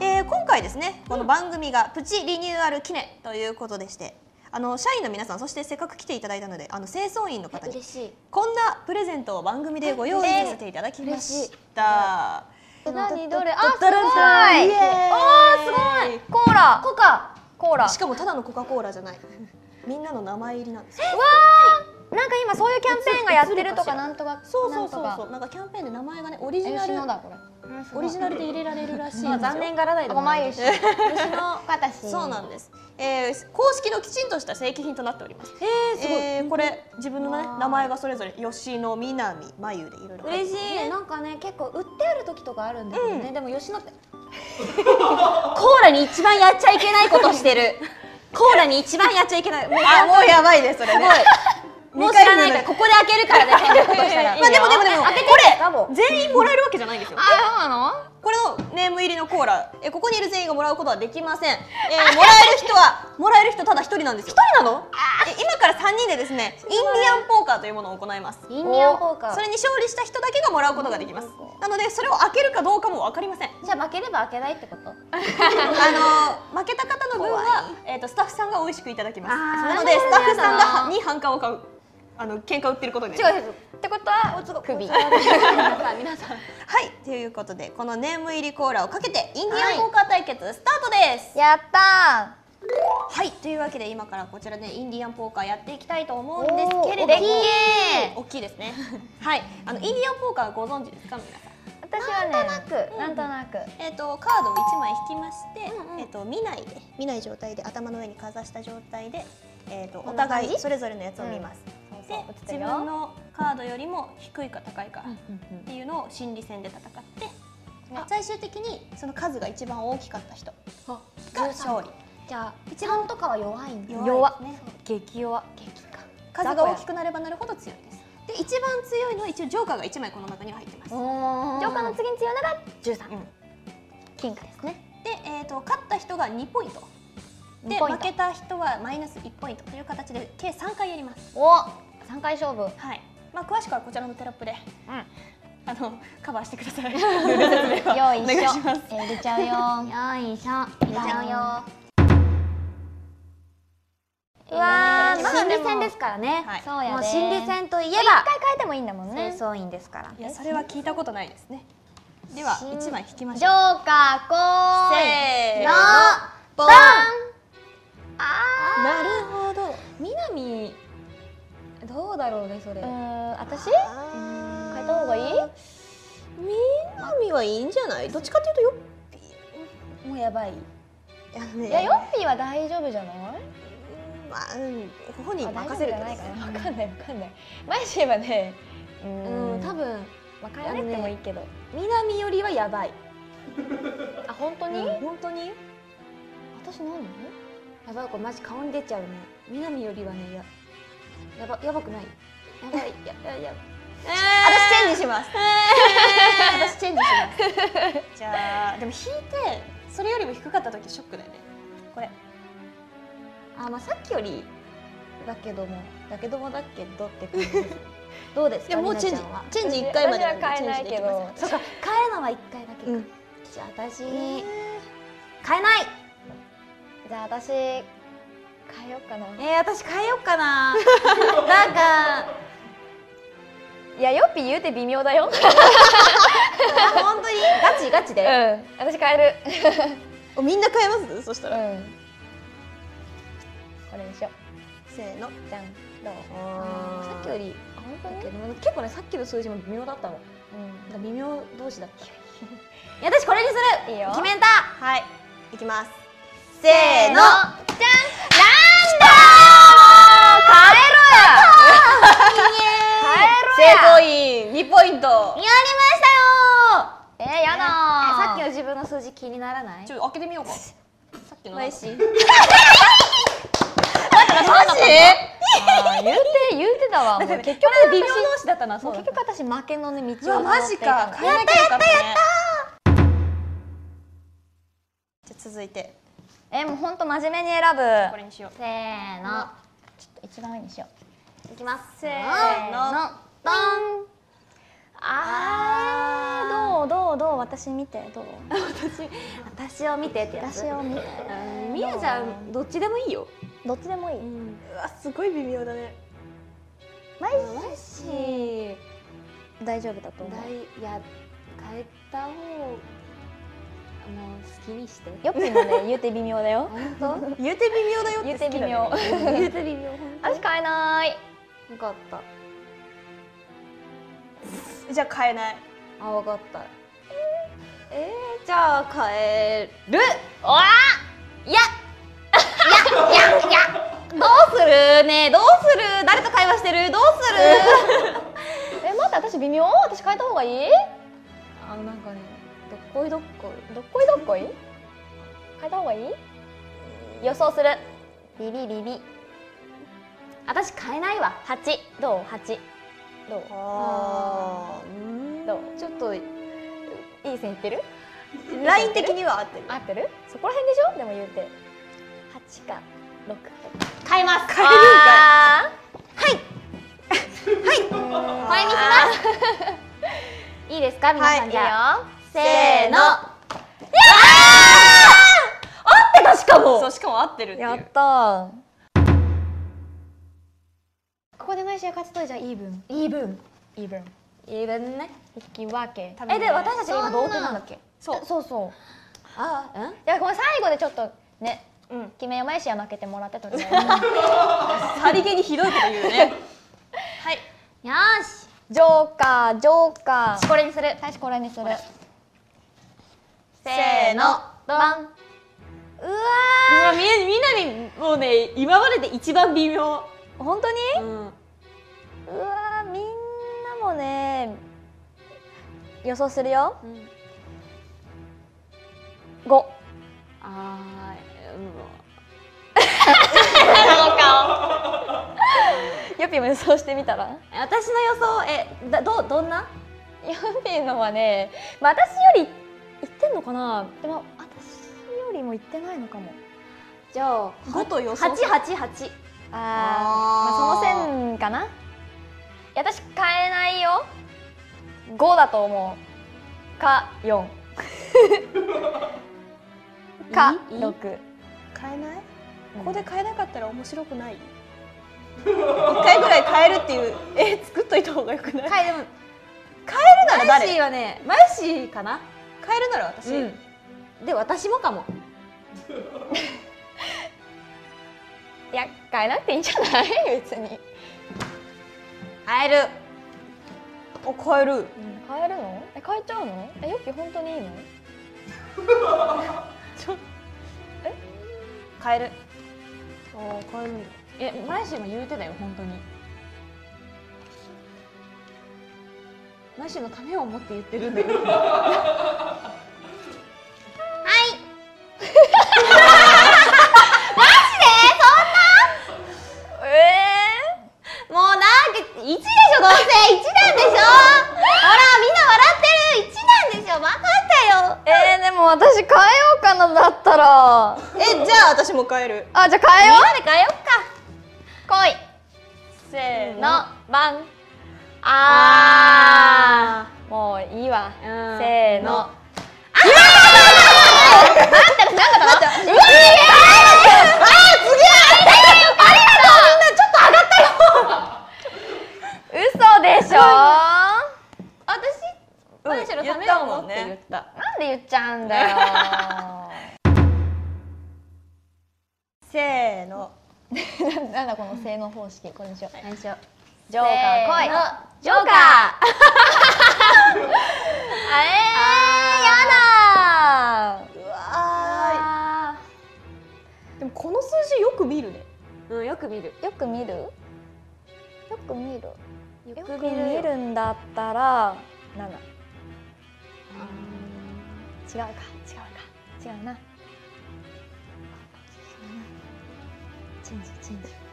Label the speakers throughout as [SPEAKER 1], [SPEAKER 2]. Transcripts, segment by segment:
[SPEAKER 1] えー今回ですねこの番組がプチリニューアル記念ということでしてあの社員の皆さんそしてせっかく来ていただいたのであの清掃員の方にこんなプレゼントを番組でご用意させていただきました。
[SPEAKER 2] え何？どれ？あすごい。あーすごい。コーラ。コカコーラ。
[SPEAKER 1] しかもただのコカ・コーラじゃない。みんなの名前入りなんです。よ。
[SPEAKER 2] わーなんか今そういうキャンペーンがやってるとかなんとか
[SPEAKER 1] そうそうそうそう。なんか。キャンペーンで名前がねオリジナル。
[SPEAKER 2] 吉野だこれ
[SPEAKER 1] オリジナルで入れられるらしい
[SPEAKER 2] 残念がらないで
[SPEAKER 3] ごまゆし
[SPEAKER 2] 吉野私
[SPEAKER 1] そうなんです。えー、公式のきちんとした正規品となっております。
[SPEAKER 2] えーすごい。
[SPEAKER 1] えーこれ自分のね名前がそれぞれ吉野、南、まゆでいろいろ
[SPEAKER 2] 嬉しい。なんかね結構売ってある時とかあるんだけどね、
[SPEAKER 1] うん。
[SPEAKER 2] でも吉野ってコーラに一番やっちゃいけないことしてる。コーラに一番やっちゃいけない。もう
[SPEAKER 1] あもうやばいですそれね。
[SPEAKER 2] もう知らないからここで開けるからね変なことしたら
[SPEAKER 1] まあでもでもでも
[SPEAKER 2] 開けて
[SPEAKER 1] これ全員もらえるわけじゃないんですよ。
[SPEAKER 2] あそうなの？
[SPEAKER 1] これのネーム入りのコーラ、えここにいる全員がもらうことはできません。えーもらえる人は もらえる人ただ一人なんですよ。一人なの？え今から三人でですね、インディアンポーカーというものを行います。
[SPEAKER 2] インディアンポーカー
[SPEAKER 1] それに勝利した人だけがもらうことができます。なのでそれを開けるかどうかもわかりません。
[SPEAKER 2] じゃあ負ければ開けないってこと？
[SPEAKER 1] あの負けた方の分はえっ、とスタッフさんが美味しくいただきます。なのでスタッフさんがに反感を買う。あの喧嘩売ってることになります。
[SPEAKER 2] 違うってことは首皆さん皆さん
[SPEAKER 1] はいということでこのネーム入りコーラをかけてインディアンポーカー対決スタートです。
[SPEAKER 2] やった
[SPEAKER 1] はいというわけで今からこちらでインディアンポーカーやっていきたいと思うんですけれども。
[SPEAKER 2] おー大きい。
[SPEAKER 1] 大きいですね。はいあのインディアンポーカーご存知ですか皆さん。
[SPEAKER 2] 私はねなんとなく。なんとなく。
[SPEAKER 1] えっ、とカードを1枚引きまして、
[SPEAKER 2] うんうん。
[SPEAKER 1] えっ、と見ないで見ない状態で頭の上にかざした状態でえっ、とお互いそれぞれのやつを見ます、で
[SPEAKER 2] そ
[SPEAKER 1] 自分のカードよりも低いか高いかっていうのを心理戦で戦って、
[SPEAKER 2] あ。
[SPEAKER 1] 最終的にその数が一番大きかった人。
[SPEAKER 2] あ
[SPEAKER 1] が勝利。
[SPEAKER 2] じゃあ一番とかは弱いん
[SPEAKER 1] ですね。
[SPEAKER 2] 激弱。激か。
[SPEAKER 1] 数が大きくなればなるほど強いです。で一番強いのは一応ジョーカーが1枚この中には入ってます、
[SPEAKER 2] ジョーカーの次に強いのが13、
[SPEAKER 1] うん。
[SPEAKER 2] 金貨ですね。
[SPEAKER 1] で、えー、と勝った人が2ポイント。で
[SPEAKER 2] 2ポイント。
[SPEAKER 1] 負けた人はマイナス1ポイントという形で計3回やります。
[SPEAKER 2] お三回勝負
[SPEAKER 1] はい。まあ詳しくはこちらのテロップで
[SPEAKER 2] うん。
[SPEAKER 1] あのカバーしてください。ルール説明は。
[SPEAKER 2] よい
[SPEAKER 1] お願いします。
[SPEAKER 2] えー入れちゃうよ。よいしょ。入れちゃうよ。うわー
[SPEAKER 1] まあ
[SPEAKER 2] 心理戦ですからね、
[SPEAKER 1] はい。
[SPEAKER 2] そうや
[SPEAKER 3] もう
[SPEAKER 2] で
[SPEAKER 3] 心理戦といえば
[SPEAKER 2] 一回変えてもいいんだもんね。
[SPEAKER 3] 清掃員ですから。
[SPEAKER 1] いやそれは聞いたことないですね。では1枚引きまし
[SPEAKER 2] ジョ
[SPEAKER 1] ょう。
[SPEAKER 2] ーカーこーい
[SPEAKER 1] せーの
[SPEAKER 2] だろうねそれ。うん私？変え
[SPEAKER 1] 変
[SPEAKER 2] た方がいい？
[SPEAKER 1] 南はいいんじゃない？どっちかっていうとよっ
[SPEAKER 2] もうやばい。
[SPEAKER 1] いやね。
[SPEAKER 2] いやヨッピーは大丈夫じゃない？
[SPEAKER 1] まあ、うん、本人に
[SPEAKER 2] あ
[SPEAKER 1] 任せるけど
[SPEAKER 2] 大丈夫じゃないかな。わかんないわかんない。マイシーはねう
[SPEAKER 1] うん多分
[SPEAKER 2] まあ、変えなくてもいいけど、
[SPEAKER 1] 南よりはやばい。
[SPEAKER 2] あ本当に、
[SPEAKER 1] うん本当に？
[SPEAKER 2] 私何？
[SPEAKER 3] やばいこれマジ顔に出ちゃうね。南よりはねややばやばくない？やばいややや
[SPEAKER 1] 私チェンジします。私チェンジします。じゃあでも引いてそれよりも低かった時ショックだよね。これ。
[SPEAKER 3] あまあさっきよりだけどもだけどもだけどって感じです。どうですか？
[SPEAKER 1] もうチェンジチェンジ1回まで
[SPEAKER 2] 私は変えないけど。
[SPEAKER 3] そうか変えるのは一回だけか、
[SPEAKER 1] うん。
[SPEAKER 3] じゃあ私、
[SPEAKER 1] えー。
[SPEAKER 3] 変えない。
[SPEAKER 2] じゃあ私変えようかな。
[SPEAKER 3] えー、私変えようかな。なんか
[SPEAKER 2] いやヨッピー言うて微妙だよ。
[SPEAKER 3] 本当に？ガチガチで、
[SPEAKER 2] うん。私変え
[SPEAKER 1] お みんな変えます？そした
[SPEAKER 2] るう
[SPEAKER 1] ら、
[SPEAKER 2] ん。これにしよ
[SPEAKER 1] せーの。
[SPEAKER 2] うじゃん。どう？
[SPEAKER 3] さっきより
[SPEAKER 2] あ本当に
[SPEAKER 3] 結構ねさっきの数字も微妙だったの。
[SPEAKER 2] うん。
[SPEAKER 3] ら微妙同士だった。いや私これにする。
[SPEAKER 2] いいよ。
[SPEAKER 3] 決めた。
[SPEAKER 1] はい。いきます。せーの。
[SPEAKER 2] せーの。じゃんなん
[SPEAKER 1] 正当員2ポイント
[SPEAKER 3] や。りましたよ。
[SPEAKER 2] えー、やだー。
[SPEAKER 3] さっきの自分の数字気にならない？
[SPEAKER 1] ちょ開けてみようか。さっきのなんか。
[SPEAKER 3] マ
[SPEAKER 1] ジ？
[SPEAKER 2] 言うて言うてたわ。もう結局
[SPEAKER 3] 微妙同士だったな。そう。
[SPEAKER 2] 結局私負けのね道を
[SPEAKER 1] マジか。
[SPEAKER 2] 変え
[SPEAKER 1] 変えなきゃよかったねじゃあ続いて
[SPEAKER 2] えもう本当真面目に選ぶ。
[SPEAKER 1] これにしよう。
[SPEAKER 2] せーの。ちょっと一番上にしよう。
[SPEAKER 3] いきます。
[SPEAKER 2] せー
[SPEAKER 1] の。
[SPEAKER 2] の。ドン。あー。どうどうどう私見て。どう？
[SPEAKER 3] 私を見てってやつ。
[SPEAKER 2] 私を見て。
[SPEAKER 3] うん。みやちゃんどっちでもいいよ。
[SPEAKER 2] どっちでもいい、
[SPEAKER 1] うわすごい微妙だね。
[SPEAKER 2] マイ
[SPEAKER 3] マジ？
[SPEAKER 2] 大丈夫だと思う。
[SPEAKER 3] 大いや変えた方好きにして。
[SPEAKER 2] よっぴーもね 言うて微妙だよ。
[SPEAKER 3] 本当？
[SPEAKER 1] 言うて微妙だよって好きだ
[SPEAKER 2] て微妙。
[SPEAKER 1] ね
[SPEAKER 3] 言うて微妙。
[SPEAKER 2] 私変えない。
[SPEAKER 3] よかった。
[SPEAKER 1] じゃあ変えない。
[SPEAKER 3] あわかった。えー、じゃあ変える。おわいやいやいやいやどうするね？えどうする？誰と会話してる？どうする？
[SPEAKER 2] え待って私微妙？私変えた方がいい？
[SPEAKER 3] あなんかねこいどっこい
[SPEAKER 2] どっこいどっこい？変えた方がいい？予想する。ビビビビ
[SPEAKER 3] 私変えないわ。
[SPEAKER 2] 八。どう？八。どう？
[SPEAKER 1] あー。
[SPEAKER 2] どう？
[SPEAKER 3] ちょっと
[SPEAKER 2] いい線いってる？
[SPEAKER 1] ライン的には合ってる。
[SPEAKER 2] 合ってる？そこら辺でしょ？でも言うて。八か六
[SPEAKER 3] 変えます。
[SPEAKER 1] 変えるんか
[SPEAKER 2] あ
[SPEAKER 3] これにします。
[SPEAKER 2] いいですか？皆さん、
[SPEAKER 1] はい。
[SPEAKER 2] じゃあ
[SPEAKER 3] せーの。や合ってたしかも。
[SPEAKER 1] そうしかも合ってるっていう。
[SPEAKER 2] やったー。ここでマイシー勝ちとじゃあイーブン。
[SPEAKER 3] イーブン。
[SPEAKER 2] イーブン。
[SPEAKER 3] イーブンね。
[SPEAKER 2] 引き分け。
[SPEAKER 3] えで私たち今同点なんだっけ？
[SPEAKER 1] そう。
[SPEAKER 2] そうそう。
[SPEAKER 3] あうん
[SPEAKER 2] いやこれ最後でちょっとね
[SPEAKER 1] うん。
[SPEAKER 2] 決めよマイシーは負けてもらってとりあえず
[SPEAKER 1] さりげにひどいこと言うね。はい。
[SPEAKER 3] よーし。
[SPEAKER 2] ジョーカージョーカー。
[SPEAKER 3] これにする。
[SPEAKER 2] 大しこれにする
[SPEAKER 3] せーの。
[SPEAKER 2] バン。うわ
[SPEAKER 1] うわみみんなにもうね今までで一番微妙。
[SPEAKER 2] ー本当に？
[SPEAKER 1] うん。
[SPEAKER 2] うわーみんなもね予想するよ。5
[SPEAKER 1] あ
[SPEAKER 2] ヨッピーも予想してみたら？
[SPEAKER 3] 私の予想えだどどんな？
[SPEAKER 2] ヨッピーのはね、まあ、私より言ってんのかな？でも私よりも言ってないのかも。
[SPEAKER 3] じゃあ
[SPEAKER 1] 5と予想
[SPEAKER 3] 八八八。
[SPEAKER 2] あーまあその線かな？いや私変えないよ。5だと思う。か4 か
[SPEAKER 3] いい
[SPEAKER 2] ？6
[SPEAKER 1] 変えない？ここで変えなかったら面白くない？一回ぐらい変えるっていう絵作っといた方がよくない？変える。なら
[SPEAKER 3] マイシ
[SPEAKER 1] 誰
[SPEAKER 3] ーはねマイシーかな？
[SPEAKER 1] 変えるなら私、
[SPEAKER 3] うん。で私もかも。
[SPEAKER 2] いや変えなくていいんじゃない？別に、
[SPEAKER 3] 変える。
[SPEAKER 1] お変える。
[SPEAKER 2] 変えるの？え変えちゃうの？えヨッピー本当にいいの？
[SPEAKER 3] 変え？る。
[SPEAKER 1] あ変えるんだ
[SPEAKER 3] えマイシーも言うてだよ本当に。マイシーのためを思って言ってるんだよ 1でしょどうせ。1なんでしょ。ほらみんな笑ってる。1なんでしょ。分かったよ。
[SPEAKER 2] ー、えー、でも私変えようかなだったら。
[SPEAKER 1] えじゃあ私も変える。
[SPEAKER 2] あじゃあ変えよ
[SPEAKER 3] みんなで変えよっか。
[SPEAKER 2] う来い。
[SPEAKER 1] せー
[SPEAKER 2] の。バン。
[SPEAKER 3] あ
[SPEAKER 2] もういいわ、
[SPEAKER 3] ー
[SPEAKER 2] せーの。嘘この性能方式これにしよう。
[SPEAKER 3] 最初
[SPEAKER 2] ジョーカー来い。
[SPEAKER 3] ジョーカー。
[SPEAKER 2] あえー、やだ
[SPEAKER 1] うわ
[SPEAKER 2] あ
[SPEAKER 1] ー。でもこの数字よく見るね。
[SPEAKER 3] うんよく見る。
[SPEAKER 2] ーよく見る？よく見る？
[SPEAKER 3] よ
[SPEAKER 2] よく見るんだったら7違うか違うか。違うな。チェンジチェンジ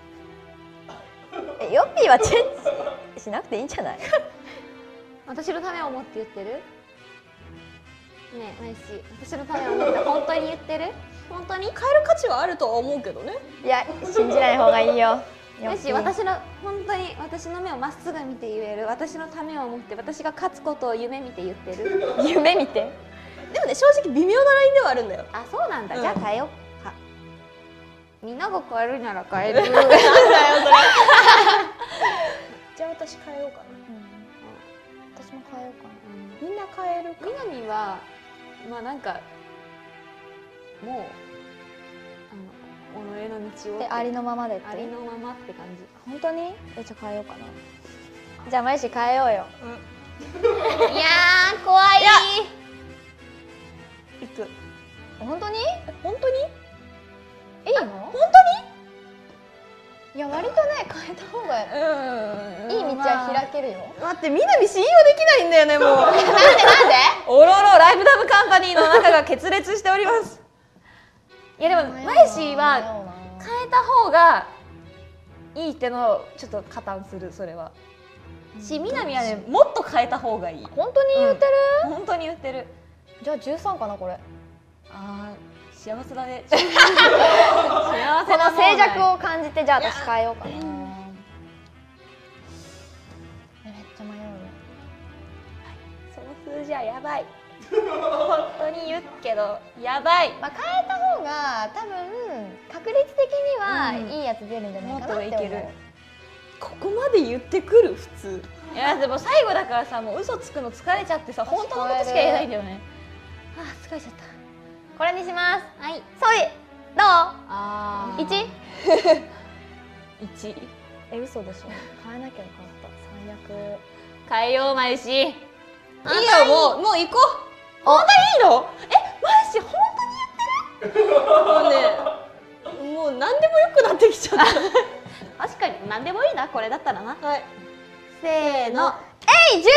[SPEAKER 2] えヨッピーはチェンジしなくていいんじゃない？
[SPEAKER 3] 私のためを思って言ってる？ねえマイシー私のためを思って本当に言ってる？本当に？
[SPEAKER 1] 変える価値はあるとは思うけどね。
[SPEAKER 2] いや信じない方がいいよ。
[SPEAKER 3] よし私の本当に私の目をまっすぐ見て言える？私のためを思って私が勝つことを夢見て言ってる？
[SPEAKER 2] 夢見て？
[SPEAKER 1] でもね正直微妙なラインではあるんだよ。
[SPEAKER 3] あそうなんだ、
[SPEAKER 1] うん。
[SPEAKER 3] じゃあ変えよう。かみんなが変えるなら変える。
[SPEAKER 1] じゃあ私変えようかな。
[SPEAKER 2] 私も変えようか
[SPEAKER 1] みんな。変えるか
[SPEAKER 3] みなみはまあなんかもうあの己の道を
[SPEAKER 2] ありのままでって？
[SPEAKER 3] ありのままって感じ。
[SPEAKER 2] 本当に？えじゃあ変えようかな。じゃあまゆし変えようよ。
[SPEAKER 3] いやー怖い。
[SPEAKER 1] いく。
[SPEAKER 2] 本当に？
[SPEAKER 1] 本当に？
[SPEAKER 2] いや割とね変えた方がいい道は開けるよ。
[SPEAKER 1] 待ってみなみ信用できないんだよねもう。
[SPEAKER 3] なんでなんで？
[SPEAKER 1] おろろライブダブカンパニーの中が決裂しております。
[SPEAKER 3] いやでもマイシーは変えた方がいいってのをちょっと加担するそれは。しみなみはねもっと変えた方がいい。
[SPEAKER 2] 本当に言ってる、
[SPEAKER 3] 本当に言ってる。
[SPEAKER 2] じゃあ13かなこれ。
[SPEAKER 3] あー幸せだね。幸せな
[SPEAKER 2] この静寂を感じてじゃあ私変えようかな。えめっちゃ迷うね。
[SPEAKER 3] その数字はやばい。本当に言うけどやばい。
[SPEAKER 2] まあ変えた方が多分確率的には
[SPEAKER 3] うん。
[SPEAKER 2] いいやつ出るんじゃないかなって思う、
[SPEAKER 3] もっといける。
[SPEAKER 1] ここまで言ってくる？普通。
[SPEAKER 3] いやでも最後だからさもう嘘つくの疲れちゃってさ本当のことしか言えないんだよね。あー疲れちゃった
[SPEAKER 2] これにします。
[SPEAKER 3] はい。
[SPEAKER 2] そいどう？
[SPEAKER 3] あ
[SPEAKER 2] 一？
[SPEAKER 3] 一。
[SPEAKER 2] え嘘でしょ。変えなきゃよかった。最悪。
[SPEAKER 3] 変えようまゆし
[SPEAKER 1] いいよもうもう行こ
[SPEAKER 2] 本
[SPEAKER 1] ういいの？
[SPEAKER 3] まゆし本
[SPEAKER 1] もうねもう何でもよくなってきちゃっ
[SPEAKER 3] 確かに何でもいいなこれだったらな。
[SPEAKER 1] たはい。
[SPEAKER 3] せーの。
[SPEAKER 2] えい13よ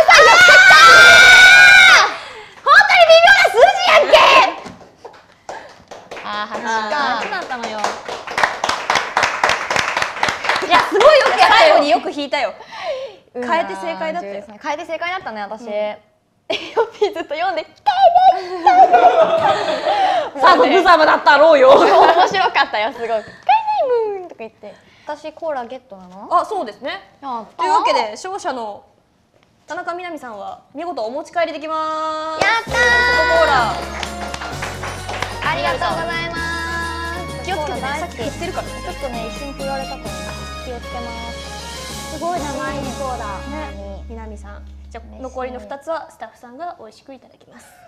[SPEAKER 2] あー8
[SPEAKER 3] あ
[SPEAKER 2] か
[SPEAKER 3] だったのよいやすごいよくやったよ
[SPEAKER 1] 最後によく弾いたよ。
[SPEAKER 2] うん。
[SPEAKER 1] 変えて正解だったよ
[SPEAKER 2] 13変えて正解だったね私、ヨッピーずっと読んで
[SPEAKER 3] さあ無様だったろうよ。
[SPEAKER 2] 面白かったよすごい「変えないもん」とか言って。私コーラゲットなの？
[SPEAKER 1] あそうですね。というわけで勝者の田中みな実さんは見事お持ち帰りできます。
[SPEAKER 2] やったー。
[SPEAKER 1] ココーラ。
[SPEAKER 2] ありがとうございます。
[SPEAKER 1] 気をつけてねさっき減ってるからね。
[SPEAKER 2] ちょっとね一瞬振られたから気をつけます
[SPEAKER 3] すごい名前に。そうだ。
[SPEAKER 2] ね。
[SPEAKER 1] みな実さん。じゃ残りの2つはスタッフさんが美味しくいただきます